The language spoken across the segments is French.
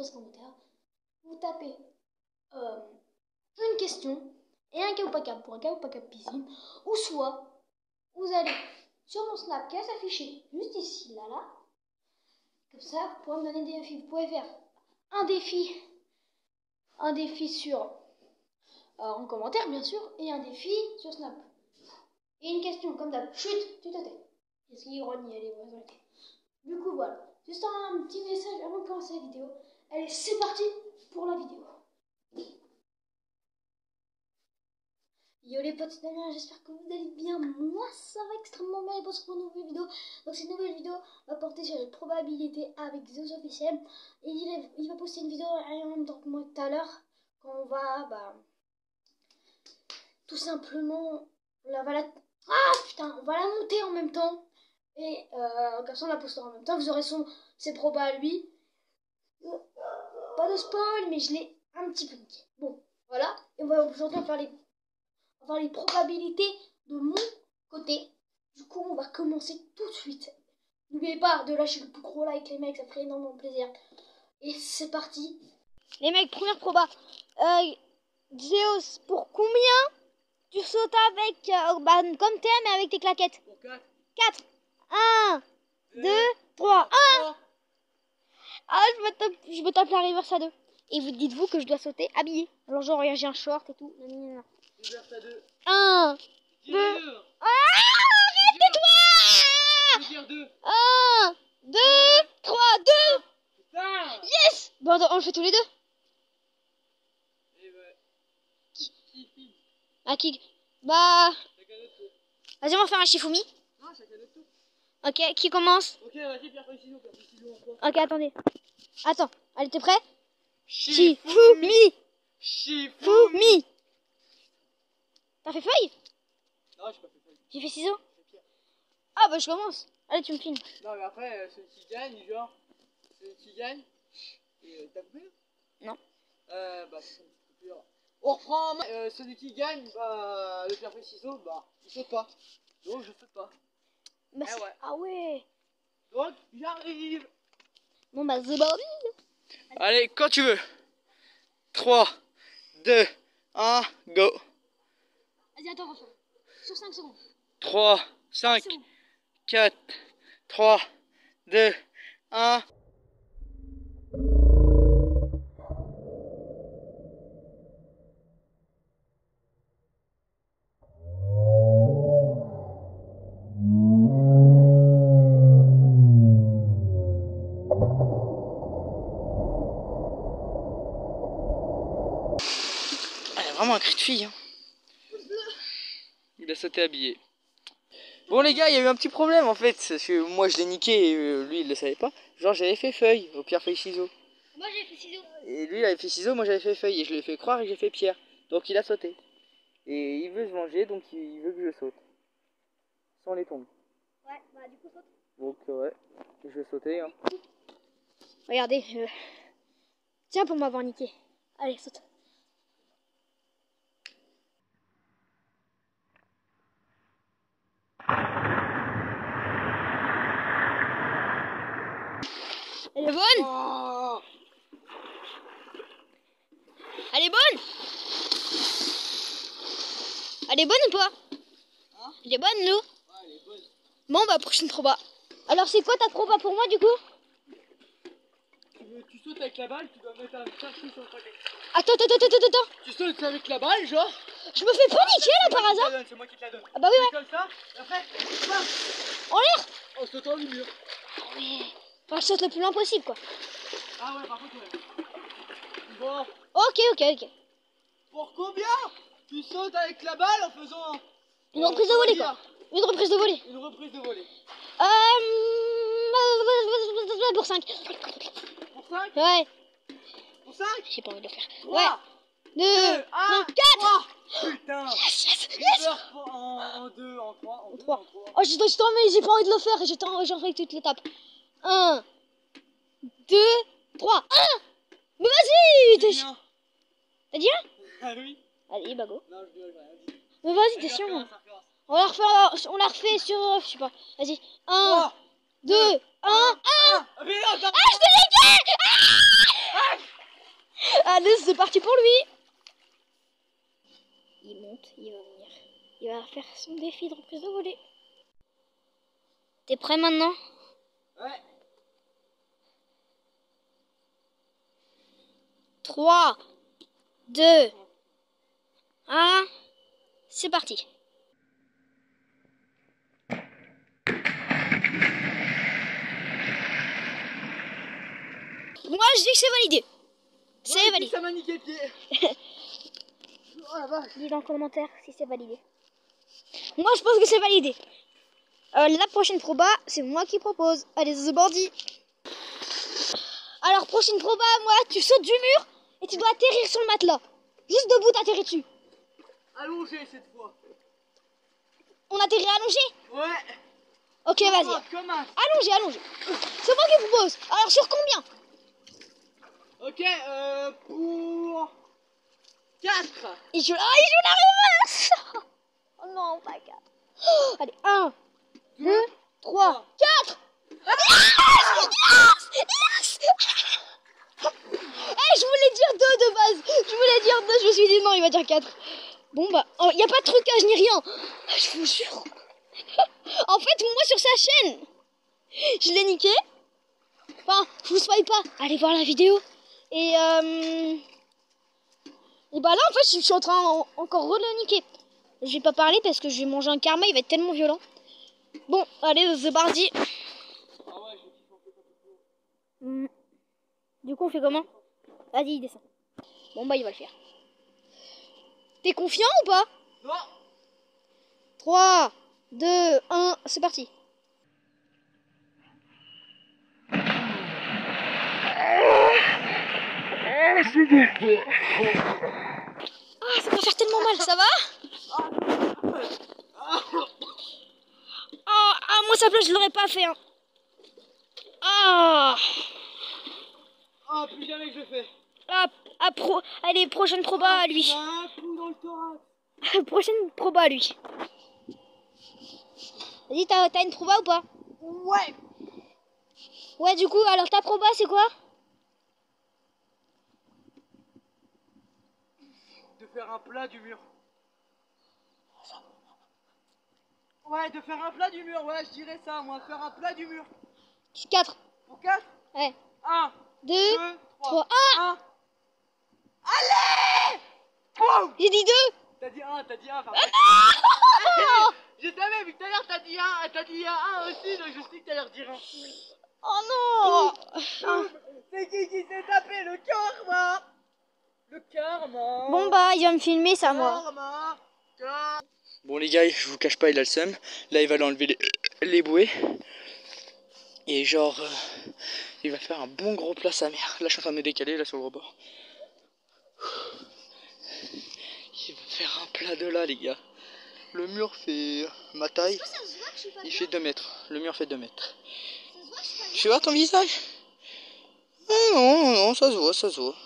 espace commentaire. Vous tapez euh, une question et un cas ou pas cap pour un cas ou pas cap piscine. Ou soit, vous allez sur mon Snap qui va s'afficher juste ici, là, là. Comme ça, vous me donner des défis. Vous pouvez faire un défi, un défi sur euh, en commentaire bien sûr, et un défi sur Snap. Et une question comme d'hab. Chut, tu. Est-ce qu'il ironie, elle est vraie Du coup, voilà. Juste un petit message avant de commencer la vidéo. Allez, c'est parti pour la vidéo. Yo les potes, j'espère que vous allez bien. Moi, ça va extrêmement bien et pour une nouvelle vidéo. Donc, cette nouvelle vidéo va porter sur les probabilités avec Zeus officiel. Et il, va poster une vidéo en même temps que moi tout à l'heure. Quand on va, bah, tout simplement, on va la... Ah putain, on va la monter en même temps. Et euh, comme ça, on la postera en même temps. Vous aurez son, ses probas à lui. Pas de spoil, mais je l'ai un petit peu niqué. Bon, voilà. Et on va aujourd'hui faire les les probabilités de mon côté. Du coup, on va commencer tout de suite. N'oubliez pas de lâcher le plus gros like, les mecs, ça ferait énormément plaisir. Et c'est parti. Les mecs, première proba. Euh, Zeus, pour combien tu sautes avec, euh, bah, comme t'es, mais avec tes claquettes Pour 4. 4. 1, 2, 3, 1. Ah, je me tape, je me tape la reverse à 2. Et vous dites-vous que je dois sauter habillé. Alors genre, j'ai un short et tout. 1, 2. Ah, arrêtez-toi 1, 2, 3, 2. Yes Bon, on le fait tous les deux. Ah, qui? Bah. Vas-y, on va faire un Shifumi. Ok, qui commence Ok, vas-y, pierre, ciseaux, pierre, ciseaux, Ok, attendez. Attends, allez, t'es prêt Shifumi Shifumi T'as fait feuille Non, j'ai pas fait feuille. J'ai fait ciseaux. Ah, bah, je commence. Allez, tu me filmes. Non, mais après, euh, celui qui gagne, genre, celui qui gagne, et euh, t'as coupé Non. Euh, bah, c'est une coupure. On reprend, euh, celui qui gagne, bah, le pierre, feuille, ciseaux, bah, il saute pas. Donc, je saute pas. Bah, Eh ouais. Ah ouais Donc, j'arrive. Bon, bah, c'est Allez, quand tu veux. 3, 2, 1, go. Vas-y, attends. Sur 5 secondes. 3, 5, C'est bon. 4, 3, 2, 1. Vraiment un cri de fille. Hein. Il a sauté habillé. Bon les gars, il y a eu un petit problème en fait, parce que moi je l'ai niqué et euh, lui il le savait pas. Genre j'avais fait feuille, au pierre feuille ciseaux. Moi, j'ai fait ciseaux. Et lui il avait fait ciseaux, moi j'avais fait feuille et je lui ai fait croire que j'ai fait pierre. Donc il a sauté. Et il veut se venger donc il veut que je saute. Sans les tombes. Ouais, bah, du coup, saute. Donc euh, ouais, je vais sauter. Hein. Regardez. euh, Tiens, pour m'avoir niqué. Allez, saute. Elle est bonne Oh Elle est bonne Elle est bonne ou pas? Hein? Elle est bonne, nous? Ouais, elle est bonne. Bon, bah, prochaine proba. Alors, c'est quoi ta proba pour moi, du coup? Tu, sautes avec la balle, tu dois mettre un chercher sur le paquet. Attends, attends, attends, attends, attends. Tu sautes avec la balle, genre? Je me fais pas niquer, là, par hasard C'est moi qui te la donne. Ah bah oui, C'est comme ça, et après, En l'air en sautant du mur. Ah ouais. Que je saute le plus loin possible, quoi. Ah ouais, par contre, ouais. Bon, Ok, ok, ok. pour combien tu sautes avec la balle en faisant Une reprise de volée, quoi. Une reprise de volée. Une reprise de volée. Euh... Pour 5. Pour 5 Ouais. Pour 5 J'ai pas envie de le faire. 3, Ouais. 2, 2, 1, 4. 3 Putain Yes, yes, yes. en 2, en 3, en 2, trois. en 3. Oh, en mais j'ai pas envie de le faire. En- J'ai envie toutes l'étape. 1, 2, 3, 1. Mais vas-y t'es bien. T'as dit un? Ah oui Allez, bah go. Non, je dit. Mais vas-y, t'es recommence, recommence. On la refait, on la refait sur, euh, je sais pas. Vas-y. 1, 3, 2, 1. Ah, mais non, t'as- Ah, je t'ai niqué Ah, allez, c'est parti pour lui. Il monte, il va venir. Il va faire son défi de reprise de volée. T'es prêt maintenant? Ouais. 3, 2, 1, c'est parti. Moi je dis que c'est validé. C'est validé. Ça m'a niqué le pied. oh la vache. Dis dans le commentaire si c'est validé. Moi je pense que c'est validé. Euh, la prochaine proba, c'est moi qui propose. Allez, The Bandit. Alors, prochaine proba, moi, tu sautes du mur et tu dois atterrir sur le matelas. Juste debout, t'atterris dessus. Allongé cette fois. On atterrit allongé Ouais. Ok, vas-y. Oh. Allongé, allongé. C'est moi qui propose. Alors, sur combien Ok, euh, pour 4. Il joue, ah, il joue la reverse Oh non, pas 4. allez, 1, 2, 3, 4 Yes Yes Eh, je voulais dire 2 de base. Je voulais dire 2, je me suis dit non, il va dire 4. Bon bah, il n'y a pas de trucage ni rien. Je vous jure. en fait, moi sur sa chaîne, je l'ai niqué. Enfin, je vous spoil pas. Allez voir la vidéo. Et euh... Et bah là, en fait, je suis en train en- encore de le niquer. Je vais pas parler parce que je vais manger un karma, il va être tellement violent. Bon, allez, The Bardi. Ah ouais, je Du coup, on fait comment? Vas-y, il descend. Bon, bah, il va le faire. T'es confiant ou pas? Non 3, 2, 1, c'est parti. Ah, ça va faire tellement mal, ça va? Ah, ah, moi, ça plaît, je l'aurais pas fait. Hein. Ah, Oh, plus jamais que je fais. ah, ah, pro... Allez, prochaine proba à lui. Coup dans le thorax. prochaine proba à lui. Vas-y, t'as t'as une proba ou pas? Ouais. Ouais, du coup, alors ta proba, c'est quoi? De faire un plat du mur. Ouais, de faire un plat du mur, ouais, je dirais ça, moi, faire un plat du mur. 4. Pour 4 Ouais. 1, 2, 2, 3. 3. Ah 1. Allez Boum J'ai dit 2 T'as dit 1, t'as dit 1. Ah non Je savais, vu que tout à l'heure t'as dit 1, t'as dit 1 aussi, donc je sais que t'allais redire 1. Oh non Ah. C'est qui qui s'est tapé le karma Le karma Bon bah, il va me filmer ça, moi. Karma Karma. Bon les gars, je vous cache pas, il a le seum. Là, il va aller enlever les, les bouées. Et genre, euh, il va faire un bon gros plat sa mère. Là, je suis en train de me décaler, là, sur le rebord. Il va faire un plat de là, les gars. Le mur fait ma taille. Il fait 2 mètres. Le mur fait 2 mètres. Tu vois ton visage? Ah non, non, non, ça se voit, ça se voit.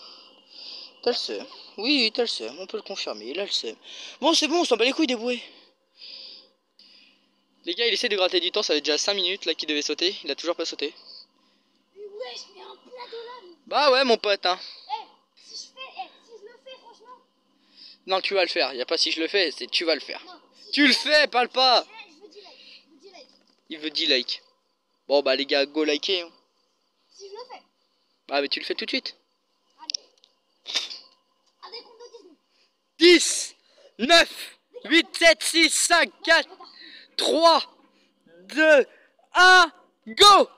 T'as le seum. Oui, oui, t'as le seum, on peut le confirmer, il a le seum. Bon, c'est bon, on s'en bat les couilles des bouées. Les gars, il essaie de gratter du temps, ça fait déjà 5 minutes là qu'il devait sauter, il a toujours pas sauté. Je mets un plat de. Bah ouais, mon pote, hein. Si je fais, eh, si je le fais, franchement. Non, tu vas le faire, y a pas si je le fais, c'est tu vas le faire. Non, si Tu le fais, parle pas Eh, je veux 10 likes. Je veux 10 likes. Il veut 10 likes. Bon, bah les gars, go liker. Hein. Si je le fais. Ah, mais tu le fais tout de suite. Allez. Allez, compte de 10 10, 9, 8, 7, 6, 5, 4, 3, 2, 1, go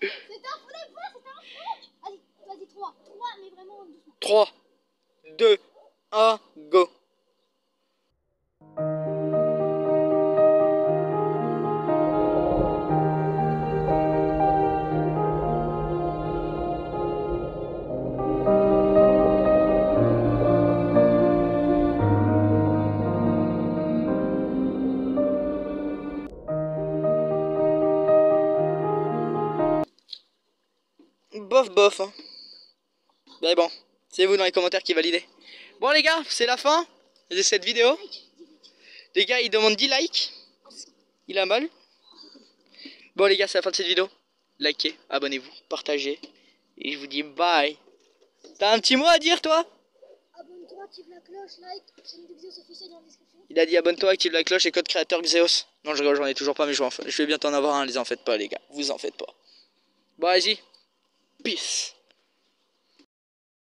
C'était un faux. Vas-y, vas-y, 3. 3, mais vraiment doucement. 3, 2, 1, go Bof bof hein. Mais bon, c'est vous dans les commentaires qui validez. Bon les gars, c'est la fin de cette vidéo. Les gars, il demande 10 likes. Il a mal. Bon les gars, c'est la fin de cette vidéo. Likez, abonnez-vous, partagez. Et je vous dis bye. T'as un petit mot à dire, toi? Abonne-toi, active la cloche, like, chaîne de Xeos officielle dans la description. Il a dit abonne-toi, active la cloche et code créateur Xeos. Non, je j'en ai toujours pas, mais je vais, je vais bientôt en avoir un, les en faites pas, les gars. Vous en faites pas. Bon, vas-y. Peace.